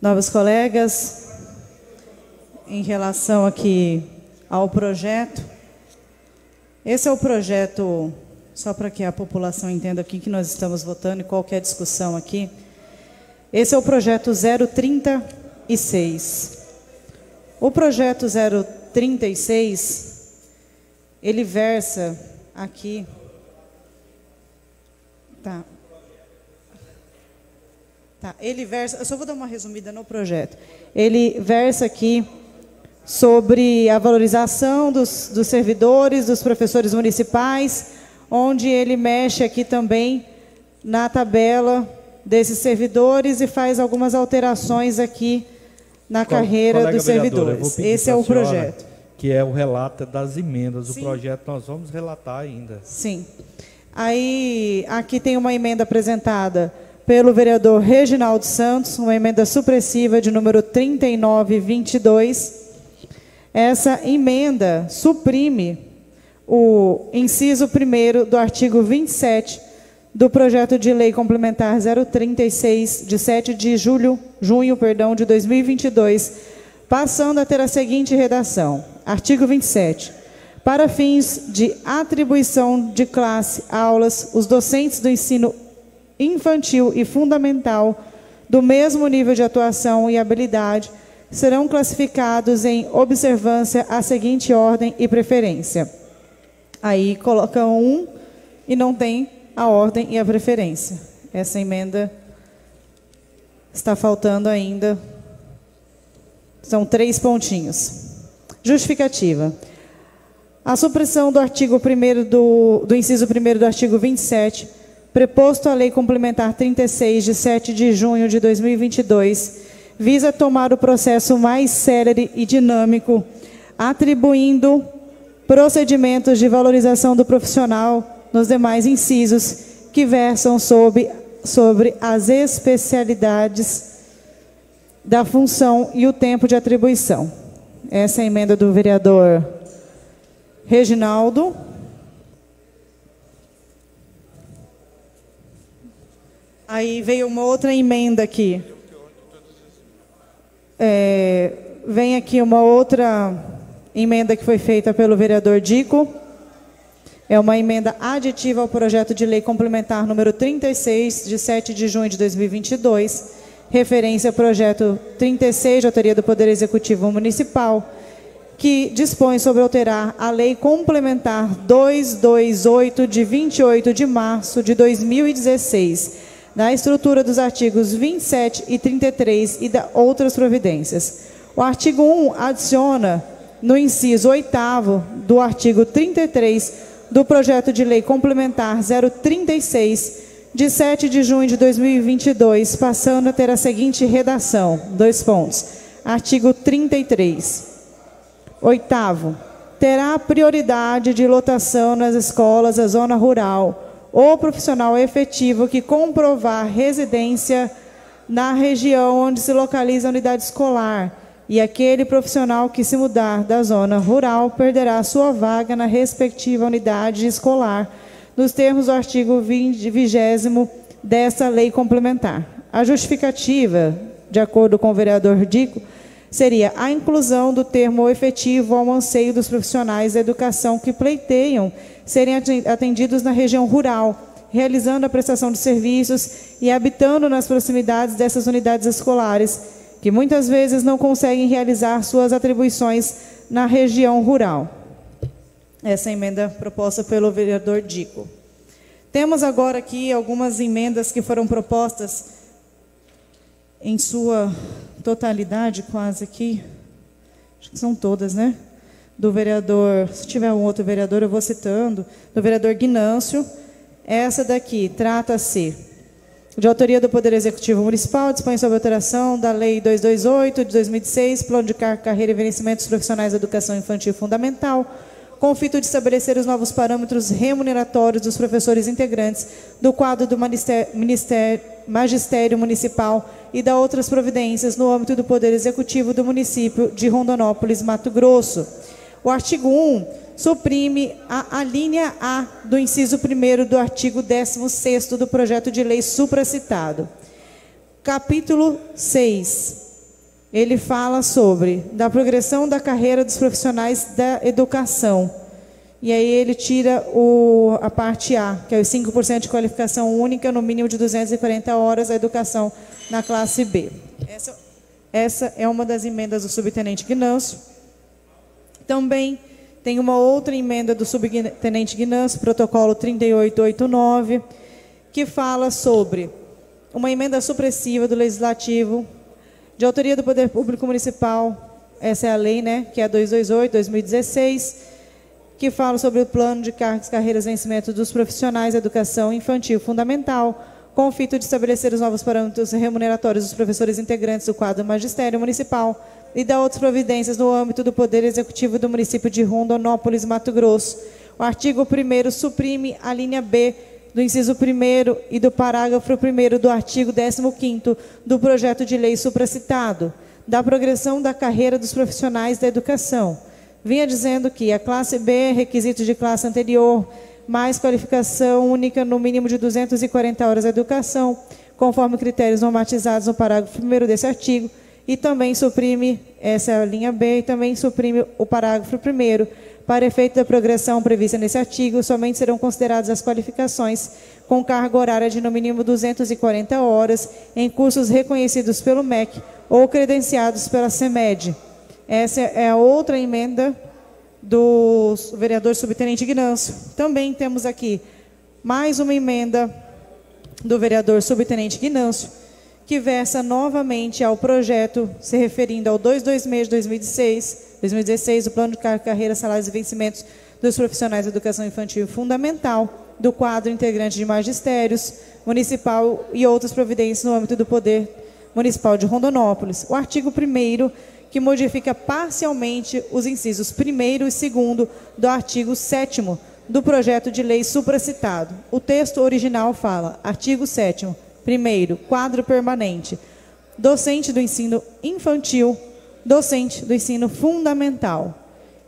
Novos colegas, em relação aqui ao projeto, esse é o projeto, só para que a população entenda aqui que nós estamos votando e qualquer discussão aqui. Esse é o projeto 036. O projeto 036, ele versa aqui. Tá. Tá, ele versa, eu só vou dar uma resumida no projeto. Ele versa aqui sobre a valorização dos, dos servidores, dos professores municipais, onde ele mexe aqui também na tabela desses servidores e faz algumas alterações aqui na carreira dos servidores. Esse é o projeto. Que é o relato das emendas. Sim. O projeto nós vamos relatar ainda. Sim. Aí, aqui tem uma emenda apresentada pelo vereador Reginaldo Santos, uma emenda supressiva de número 3922. Essa emenda suprime o inciso 1 do artigo 27 do projeto de lei complementar 036 de 7 de julho, junho, perdão, de 2022, passando a ter a seguinte redação: Artigo 27. Para fins de atribuição de classe, aulas, os docentes do ensino infantil e fundamental do mesmo nível de atuação e habilidade serão classificados em observância à seguinte ordem e preferência. Aí colocam um e não tem a ordem e a preferência. Essa emenda está faltando ainda. São três pontinhos. Justificativa. A supressão do artigo 1 do, do inciso 1 do artigo 27, preposto à Lei Complementar 36, de 7 de junho de 2022, visa tomar o processo mais célere e dinâmico, atribuindo procedimentos de valorização do profissional nos demais incisos que versam sobre, sobre as especialidades da função e o tempo de atribuição. Essa é a emenda do vereador Reginaldo. Aí veio uma outra emenda aqui. É, vem aqui uma outra emenda que foi feita pelo vereador Dico. É uma emenda aditiva ao projeto de lei complementar número 36, de 7 de junho de 2022, referência ao projeto 36, de autoria do Poder Executivo Municipal, que dispõe sobre alterar a lei complementar 228, de 28 de março de 2016, na estrutura dos artigos 27 e 33 e da outras providências. O artigo 1 adiciona, no inciso 8 do artigo 33, do projeto de lei complementar 036, de 7 de junho de 2022, passando a ter a seguinte redação: dois pontos. Artigo 33. Oitavo. Terá prioridade de lotação nas escolas da zona rural ou profissional efetivo que comprovar residência na região onde se localiza a unidade escolar e aquele profissional que se mudar da zona rural perderá sua vaga na respectiva unidade escolar, nos termos do artigo 20, 20 dessa lei complementar. A justificativa, de acordo com o vereador Dico, seria a inclusão do termo efetivo ao anseio dos profissionais da educação que pleiteiam serem atendidos na região rural, realizando a prestação de serviços e habitando nas proximidades dessas unidades escolares, que muitas vezes não conseguem realizar suas atribuições na região rural. Essa é emenda proposta pelo vereador Dico. Temos agora aqui algumas emendas que foram propostas em sua totalidade, quase aqui. Acho que são todas, né? Do vereador, se tiver um outro vereador, eu vou citando. Do vereador Guinâncio. Essa daqui trata-se de autoria do Poder Executivo Municipal, dispõe sobre alteração da Lei 228 de 2006, Plano de Carreira e Envelhecimentos Profissionais da Educação Infantil Fundamental, com o fito de estabelecer os novos parâmetros remuneratórios dos professores integrantes do quadro do Magistério Municipal e da outras providências no âmbito do Poder Executivo do município de Rondonópolis, Mato Grosso. O artigo 1 suprime a, a linha A do inciso 1 do artigo 16 do projeto de lei supracitado. Capítulo 6. ele fala sobre da progressão da carreira dos profissionais da educação. E aí ele tira o, a parte A, que é os 5% de qualificação única, no mínimo de 240 horas, a educação na classe B. Essa, essa é uma das emendas do subtenente Guinanço. Também tem uma outra emenda do subtenente Guinanço, protocolo 3889, que fala sobre uma emenda supressiva do Legislativo, de autoria do Poder Público Municipal, essa é a lei, né, que é a 228, 2016, que fala sobre o plano de cargos, carreiras vencimento dos profissionais educação infantil fundamental, com o fito de estabelecer os novos parâmetros remuneratórios dos professores integrantes do quadro magistério municipal e da outras providências no âmbito do Poder Executivo do município de Rondonópolis, Mato Grosso. O artigo 1 suprime a linha B do inciso 1 e do parágrafo 1 do artigo 15 do projeto de lei supracitado, da progressão da carreira dos profissionais da educação vinha dizendo que a classe B é requisito de classe anterior, mais qualificação única no mínimo de 240 horas de educação, conforme critérios normatizados no parágrafo 1 desse artigo, e também suprime, essa é linha B, e também suprime o parágrafo 1 para efeito da progressão prevista nesse artigo, somente serão consideradas as qualificações com carga horária de no mínimo 240 horas em cursos reconhecidos pelo MEC ou credenciados pela CEMED essa é a outra emenda do vereador subtenente Ignâncio. Também temos aqui mais uma emenda do vereador subtenente Ignâncio, que versa novamente ao projeto se referindo ao 226 de 2016, 2016, o plano de carreira, salários e vencimentos dos profissionais de educação infantil fundamental, do quadro integrante de magistérios municipal e outras providências no âmbito do Poder Municipal de Rondonópolis. O artigo 1 que modifica parcialmente os incisos 1 e 2 do artigo 7 do projeto de lei supracitado. O texto original fala: artigo 7 primeiro, quadro permanente. Docente do ensino infantil, docente do ensino fundamental.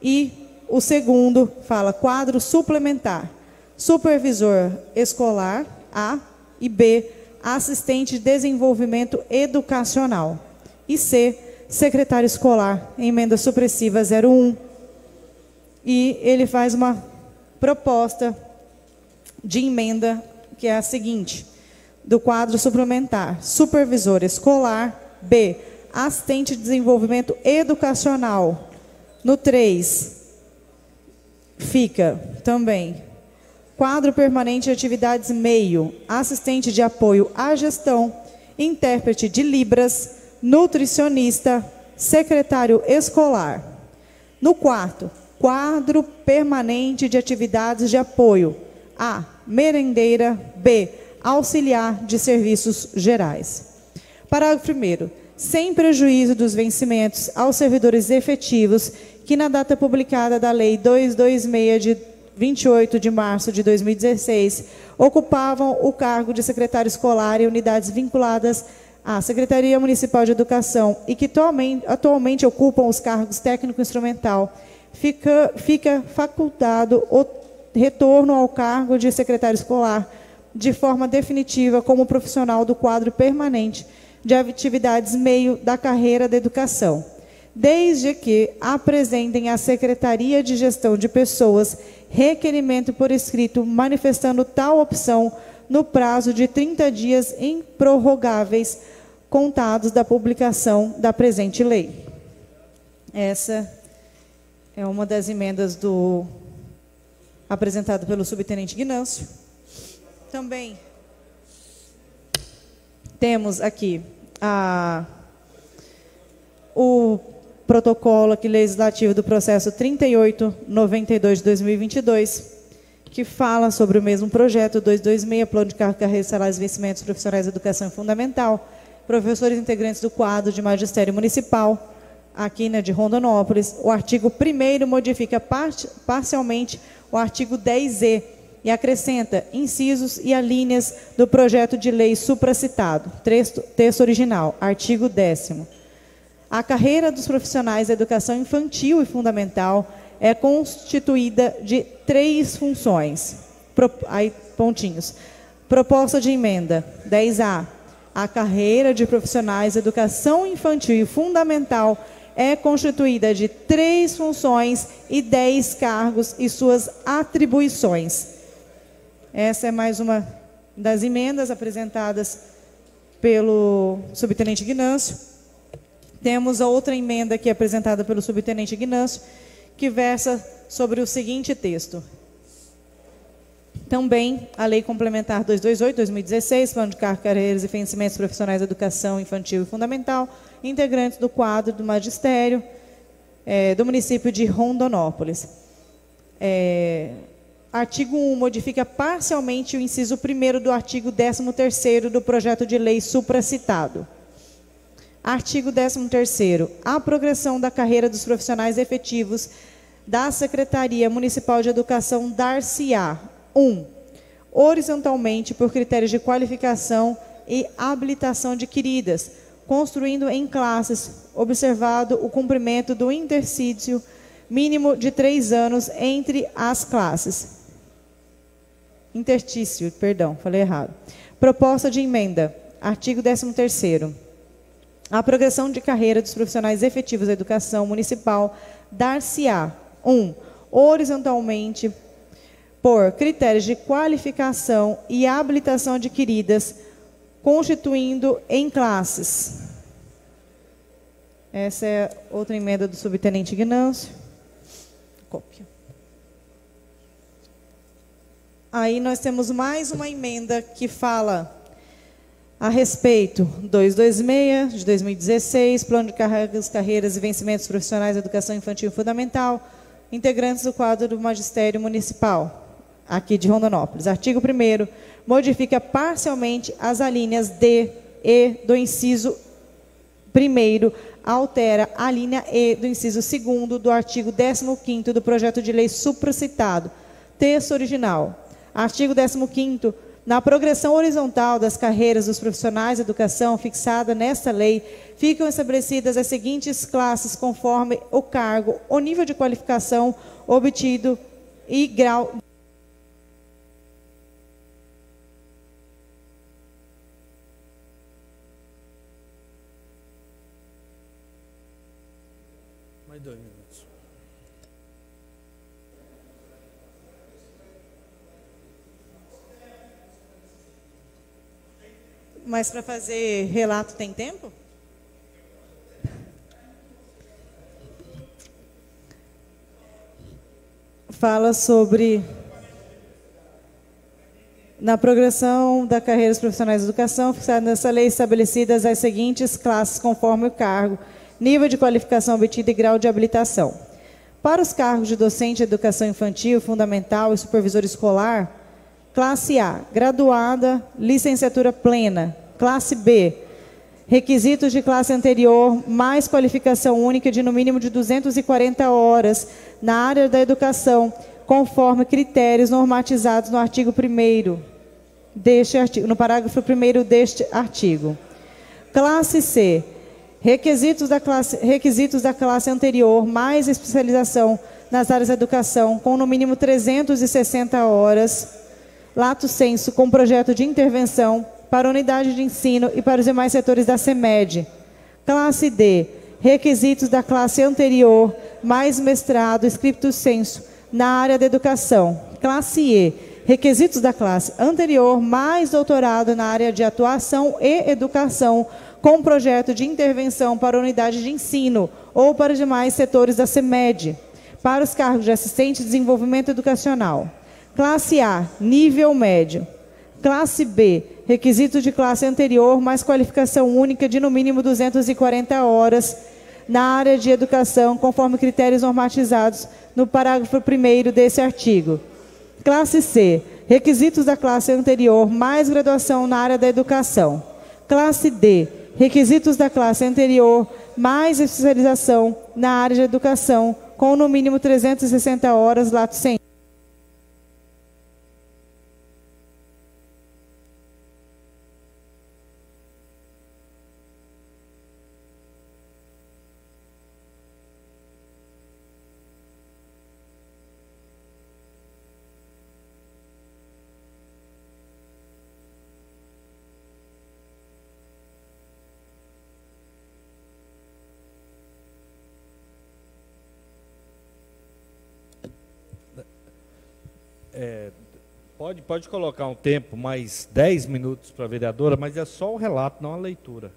E o segundo fala quadro suplementar. Supervisor escolar, A, e B, assistente de desenvolvimento educacional. E C, secretário escolar, emenda supressiva 01. E ele faz uma proposta de emenda que é a seguinte: do quadro suplementar, supervisor escolar, B, assistente de desenvolvimento educacional. No 3, fica também quadro permanente de atividades meio, assistente de apoio à gestão, intérprete de Libras, nutricionista, secretário escolar. No quarto, quadro permanente de atividades de apoio. A. Merendeira. B. Auxiliar de serviços gerais. Parágrafo 1. Sem prejuízo dos vencimentos aos servidores efetivos que, na data publicada da Lei 226 de 28 de março de 2016, ocupavam o cargo de secretário escolar em unidades vinculadas à Secretaria Municipal de Educação e que atualmente, atualmente ocupam os cargos técnico-instrumental, fica, fica facultado o retorno ao cargo de secretário escolar de forma definitiva como profissional do quadro permanente de atividades meio da carreira da educação, desde que apresentem à Secretaria de Gestão de Pessoas requerimento por escrito manifestando tal opção no prazo de 30 dias improrrogáveis contados da publicação da presente lei. Essa é uma das emendas do apresentada pelo subtenente Guinâncio. Também temos aqui a, o protocolo aqui legislativo do processo 3892 de 2022, que fala sobre o mesmo projeto 226, Plano de Cargo, Carreira, Salários Vencimentos Profissionais Educação Fundamental, professores integrantes do quadro de magistério municipal, aqui né, de Rondonópolis. O artigo 1 modifica part, parcialmente o artigo 10e e acrescenta incisos e alíneas do projeto de lei supracitado. Texto, texto original, artigo 10 A carreira dos profissionais da educação infantil e fundamental é constituída de três funções. Pro, aí, pontinhos. Proposta de emenda 10A A carreira de profissionais de educação infantil e fundamental é constituída de três funções e dez cargos e suas atribuições. Essa é mais uma das emendas apresentadas pelo subtenente Guinâncio. Temos a outra emenda aqui apresentada pelo subtenente Guinâncio, que versa sobre o seguinte texto. Também a Lei Complementar 228-2016, Plano de Carreiras e Vencimentos Profissionais de Educação Infantil e Fundamental, integrantes do quadro do magistério é, do município de Rondonópolis. É, artigo 1 modifica parcialmente o inciso 1 do artigo 13º do projeto de lei supracitado. Artigo 13º. A progressão da carreira dos profissionais efetivos da Secretaria Municipal de Educação dar-se-á 1. Um, horizontalmente por critérios de qualificação e habilitação adquiridas, construindo em classes, observado o cumprimento do interstício mínimo de três anos entre as classes. Interstício, perdão, falei errado. Proposta de emenda. Artigo 13º. A progressão de carreira dos profissionais efetivos da educação municipal dar-se-á 1. Um, horizontalmente por critérios de qualificação e habilitação adquiridas constituindo em classes. Essa é outra emenda do subtenente Ignâncio. Cópia. Aí nós temos mais uma emenda que fala a respeito 226 de 2016, Plano de Carreiras, Carreiras e Vencimentos Profissionais de Educação Infantil Fundamental, integrantes do quadro do Magistério Municipal, aqui de Rondonópolis. Artigo 1 modifica parcialmente as alíneas D, E do inciso 1 altera a linha E do inciso 2 do artigo 15º do projeto de lei supracitado. Texto original. Artigo 15º. Na progressão horizontal das carreiras dos profissionais de educação fixada nesta lei, ficam estabelecidas as seguintes classes conforme o cargo, o nível de qualificação obtido e grau Mas para fazer relato tem tempo? Fala sobre na progressão da carreira dos profissionais de educação, fixada nessa lei estabelecidas as seguintes classes conforme o cargo, nível de qualificação obtido e grau de habilitação. Para os cargos de docente de educação infantil, fundamental e supervisor escolar, classe A, graduada, licenciatura plena, Classe B, requisitos de classe anterior, mais qualificação única de no mínimo de 240 horas na área da educação, conforme critérios normatizados no artigo 1 deste artigo, no parágrafo 1 deste artigo. Classe C, requisitos da classe, requisitos da classe anterior, mais especialização nas áreas da educação, com no mínimo 360 horas, lato senso, com projeto de intervenção para a unidade de ensino e para os demais setores da CEMED. Classe D, requisitos da classe anterior, mais mestrado, escrito senso, na área da educação. Classe E, requisitos da classe anterior, mais doutorado na área de atuação e educação, com projeto de intervenção para a unidade de ensino ou para os demais setores da CEMED, para os cargos de assistente de desenvolvimento educacional. Classe A, nível médio. Classe B, requisito de classe anterior, mais qualificação única de no mínimo 240 horas na área de educação, conforme critérios normatizados no parágrafo 1 desse artigo. Classe C, requisitos da classe anterior, mais graduação na área da educação. Classe D, requisitos da classe anterior, mais especialização na área de educação, com no mínimo 360 horas, lato 100. Pode, pode colocar um tempo, mais 10 minutos para a vereadora, mas é só o relato, não a leitura.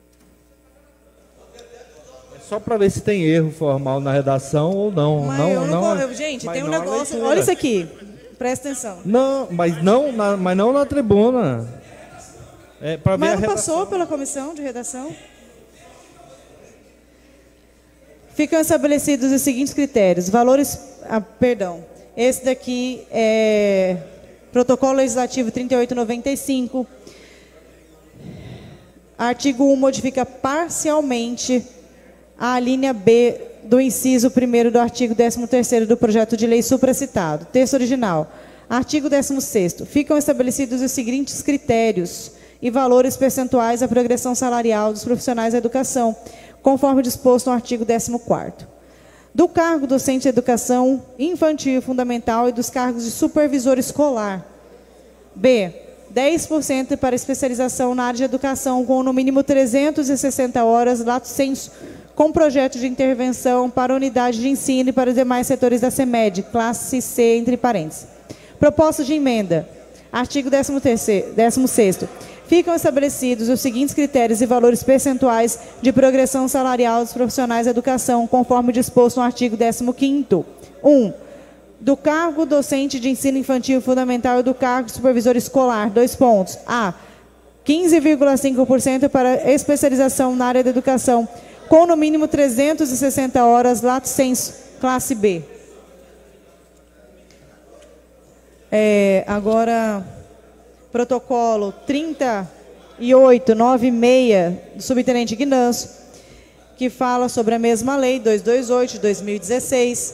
É só para ver se tem erro formal na redação ou não. Mas não, eu não, não eu- gente, tem um a negócio. Olha isso aqui. Presta atenção. Não, mas não na, mas não na tribuna. É Mas não redação. passou pela comissão de redação? Ficam estabelecidos os seguintes critérios. Valores. Ah, perdão. Esse daqui é Protocolo Legislativo 3895. Artigo 1 modifica parcialmente a linha B do inciso 1 do artigo 13º do projeto de lei supracitado. Texto original. Artigo 16º. Ficam estabelecidos os seguintes critérios e valores percentuais da progressão salarial dos profissionais da educação, conforme disposto no artigo 14º. Do cargo docente de educação infantil e fundamental e dos cargos de supervisor escolar. B. 10% para especialização na área de educação, com no mínimo 360 horas, lato sensu, com projeto de intervenção para unidade de ensino e para os demais setores da CEMED, classe C, entre parênteses. Proposta de emenda. Artigo 16º. Ficam estabelecidos os seguintes critérios e valores percentuais de progressão salarial dos profissionais da educação, conforme disposto no artigo 15º. 1 do cargo docente de ensino infantil fundamental e do cargo supervisor escolar. Dois pontos. A. 15,5% para especialização na área da educação, com no mínimo 360 horas lato sensu, classe B. É, agora, protocolo 3896 do subtenente Guinanço, que fala sobre a mesma lei 228 de 2016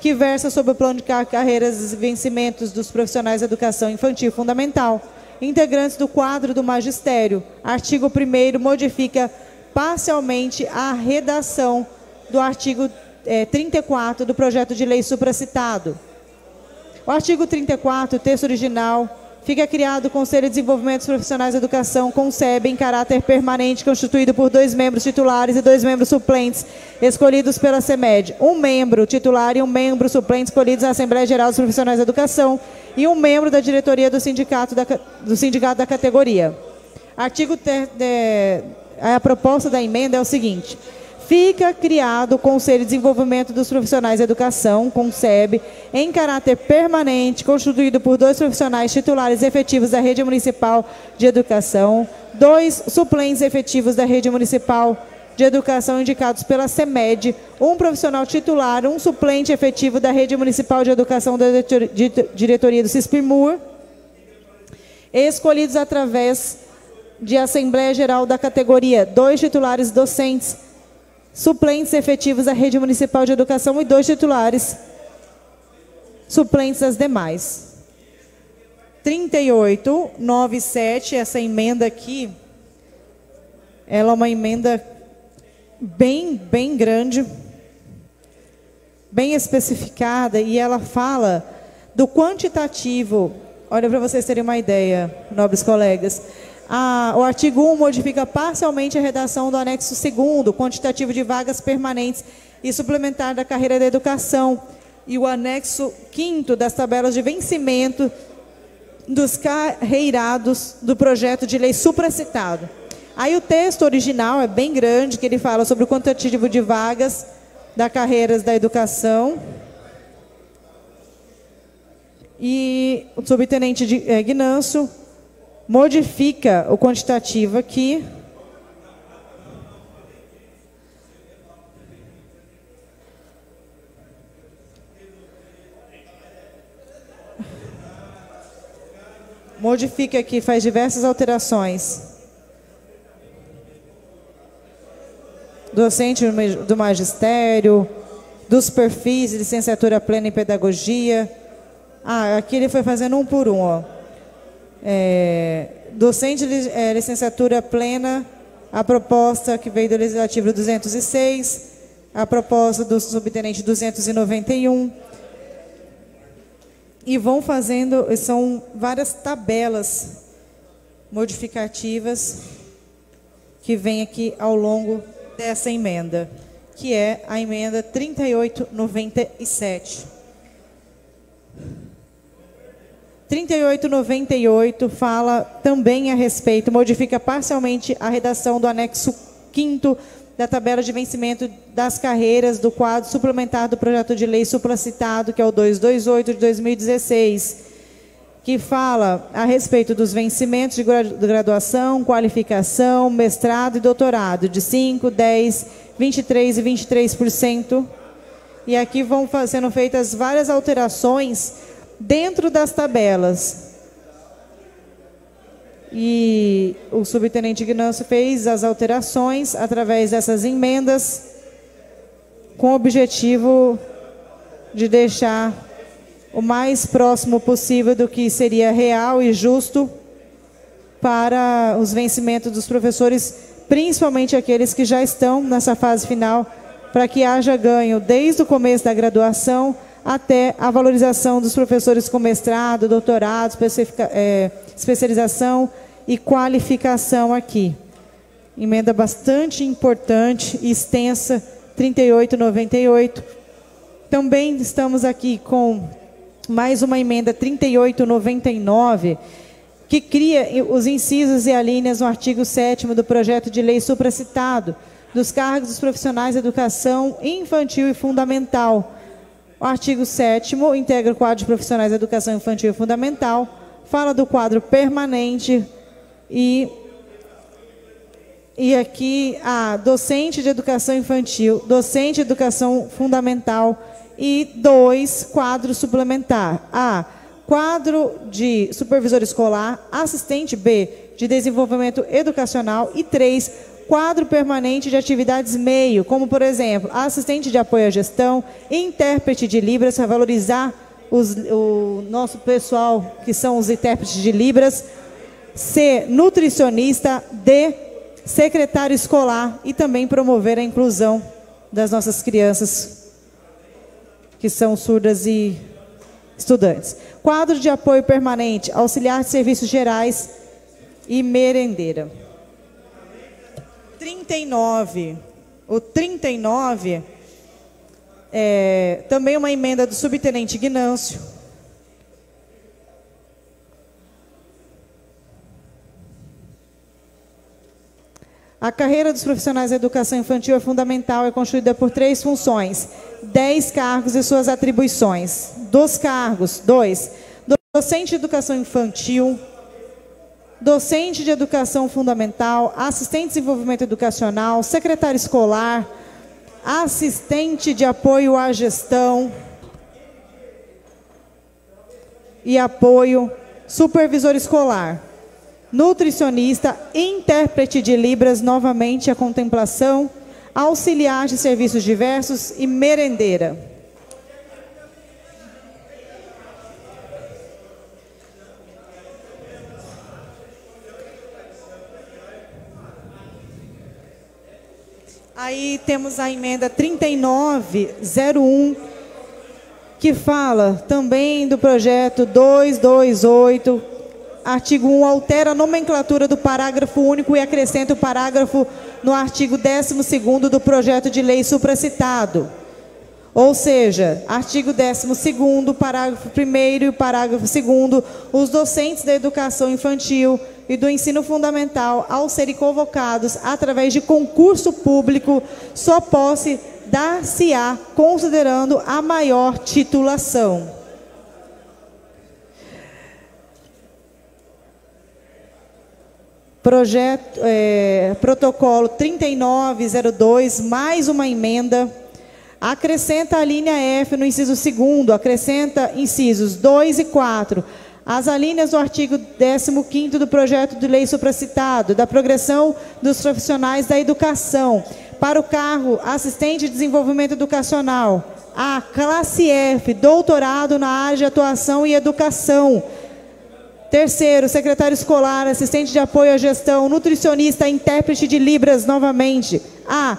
que versa sobre o plano de car- carreiras e vencimentos dos profissionais da educação infantil fundamental, integrantes do quadro do magistério. Artigo 1 modifica parcialmente a redação do artigo eh, 34 do projeto de lei supracitado. O artigo 34, texto original, fica criado o Conselho de Desenvolvimento dos Profissionais da Educação, CONSEB, em caráter permanente, constituído por dois membros titulares e dois membros suplentes, escolhidos pela CEMED. Um membro titular e um membro suplente escolhidos na Assembleia Geral dos Profissionais da Educação e um membro da diretoria do sindicato da, do sindicato da categoria. Artigo ter- de- a proposta da emenda é o seguinte: fica criado o Conselho de Desenvolvimento dos Profissionais da Educação, CONSEB, em caráter permanente, constituído por dois profissionais titulares efetivos da rede municipal de educação, dois suplentes efetivos da rede municipal de educação indicados pela CEMED, um profissional titular, um suplente efetivo da rede municipal de educação da diretor- di- diretoria do CISPIMUR, escolhidos através de Assembleia Geral da categoria, dois titulares docentes, suplentes efetivos da rede municipal de educação e dois titulares suplentes das demais. 3897, essa emenda aqui, ela é uma emenda bem, bem grande, bem especificada, e ela fala do quantitativo. Olha para vocês terem uma ideia, nobres colegas. A- o artigo 1 modifica parcialmente a redação do anexo 2 quantitativo de vagas permanentes e suplementar da carreira da educação, e o anexo 5 das tabelas de vencimento dos carreirados do projeto de lei supracitado. Aí o texto original é bem grande, que ele fala sobre o quantitativo de vagas da carreiras da educação. E o subtenente de, Guinanço modifica o quantitativo aqui. Modifica aqui, faz diversas alterações. Docente do magistério, dos perfis licenciatura plena em pedagogia. Ah, aqui ele foi fazendo um por um, ó. É, docente de é, licenciatura plena, a proposta que veio do Legislativo 206, a proposta do subtenente 291. E vão fazendo, são várias tabelas modificativas que vem aqui ao longo dessa emenda, que é a emenda 3897. 3898 fala também a respeito, modifica parcialmente a redação do anexo 5 da tabela de vencimento das carreiras do quadro suplementar do projeto de lei supracitado, que é o 228 de 2016, que fala a respeito dos vencimentos de graduação, qualificação, mestrado e doutorado, de 5, 10, 23 e 23%. E aqui vão sendo feitas várias alterações dentro das tabelas. E o subtenente Ignâncio fez as alterações através dessas emendas, com o objetivo de deixar o mais próximo possível do que seria real e justo para os vencimentos dos professores, principalmente aqueles que já estão nessa fase final, para que haja ganho desde o começo da graduação até a valorização dos professores com mestrado, doutorado, é, especialização e qualificação aqui. Emenda bastante importante e extensa, 3898. Também estamos aqui com mais uma emenda 3899, que cria os incisos e alíneas no artigo 7 do projeto de lei supracitado, dos cargos dos profissionais de educação infantil e fundamental, o artigo 7 integra o quadro de profissionais de educação infantil fundamental, fala do quadro permanente e, e aqui a docente de educação infantil, docente de educação fundamental e dois quadros suplementar. A, quadro de supervisor escolar, assistente B, de desenvolvimento educacional e três, quadro permanente de atividades meio, como, por exemplo, assistente de apoio à gestão, intérprete de Libras, para valorizar os, o nosso pessoal, que são os intérpretes de Libras, C, nutricionista, D, secretário escolar e também promover a inclusão das nossas crianças que são surdas e estudantes. Quadro de apoio permanente, auxiliar de serviços gerais e merendeira. 39. O 39 é também uma emenda do subtenente Guinâncio. A carreira dos profissionais da educação infantil é fundamental, é constituída por três funções: dez cargos e suas atribuições. Dos cargos, dois. Docente de educação infantil, docente de educação fundamental, assistente de desenvolvimento educacional, secretário escolar, assistente de apoio à gestão e apoio, supervisor escolar, nutricionista, intérprete de Libras, novamente a contemplação, auxiliar de serviços diversos e merendeira. Aí temos a emenda 3901, que fala também do projeto 228, artigo 1, altera a nomenclatura do parágrafo único e acrescenta o parágrafo no artigo 12 do projeto de lei supracitado. Ou seja, artigo 12 parágrafo 1 e parágrafo 2 os docentes da educação infantil e do ensino fundamental, ao serem convocados através de concurso público, só posse dar-se-á considerando a maior titulação. Projeto, é, protocolo 3902, mais uma emenda. Acrescenta a linha F no inciso 2, acrescenta incisos 2 e 4 as alíneas do artigo 15 do projeto de lei supracitado, da progressão dos profissionais da educação, para o cargo assistente de desenvolvimento educacional. A classe F, doutorado na área de atuação e educação. Terceiro, secretário escolar, assistente de apoio à gestão, nutricionista, intérprete de Libras, novamente. A,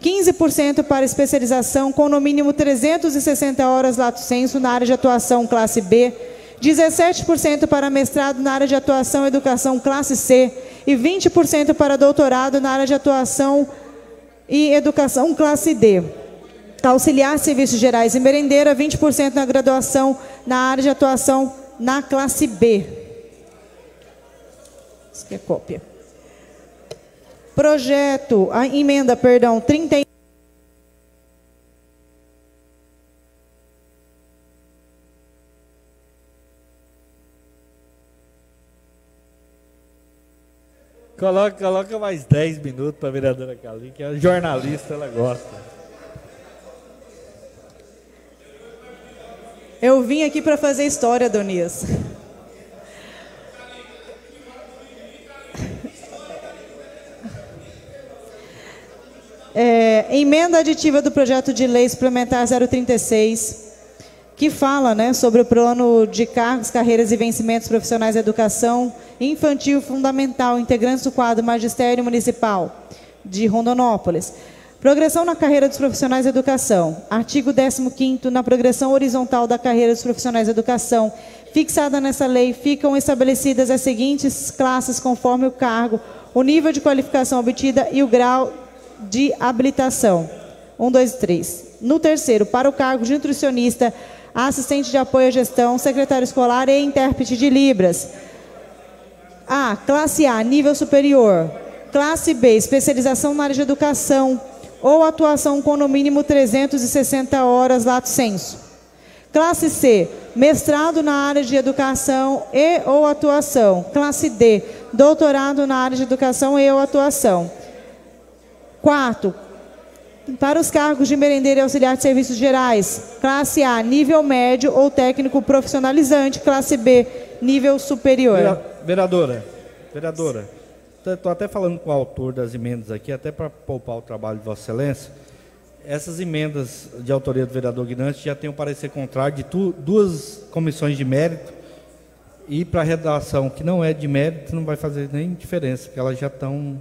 15% para especialização, com no mínimo 360 horas lato senso na área de atuação classe B. 17% para mestrado na área de atuação educação classe C e 20% para doutorado na área de atuação e educação classe D. Auxiliar serviços gerais e merendeira, 20% na graduação na área de atuação na classe B. Isso aqui é cópia. Projeto, a emenda, perdão, 30 Coloca, coloca mais 10 minutos para a vereadora Cali, que é jornalista, ela gosta. Eu vim aqui para fazer história, Donias. É, emenda aditiva do projeto de lei suplementar 036, que fala né, sobre o plano de cargos, carreiras e vencimentos profissionais da educação infantil fundamental, integrantes do quadro Magistério Municipal de Rondonópolis. Progressão na carreira dos profissionais de educação. Artigo 15 na progressão horizontal da carreira dos profissionais de educação, fixada nessa lei, ficam estabelecidas as seguintes classes conforme o cargo, o nível de qualificação obtida e o grau de habilitação. 1, 2, 3. No terceiro, para o cargo de nutricionista, assistente de apoio à gestão, secretário escolar e intérprete de Libras. A. Classe A, nível superior. Classe B, especialização na área de educação ou atuação com no mínimo 360 horas lato senso. Classe C, mestrado na área de educação e ou atuação. Classe D, doutorado na área de educação e ou atuação. Quarto, para os cargos de merendeiro e auxiliar de serviços gerais, classe A, nível médio ou técnico profissionalizante, classe B, nível superior. Vereadora, vereadora, estou até falando com o autor das emendas aqui, até para poupar o trabalho de Vossa Excelência. Essas emendas de autoria do vereador Guinante já têm um parecer contrário de tu, duas comissões de mérito e para a redação que não é de mérito não vai fazer nem diferença, porque elas já estão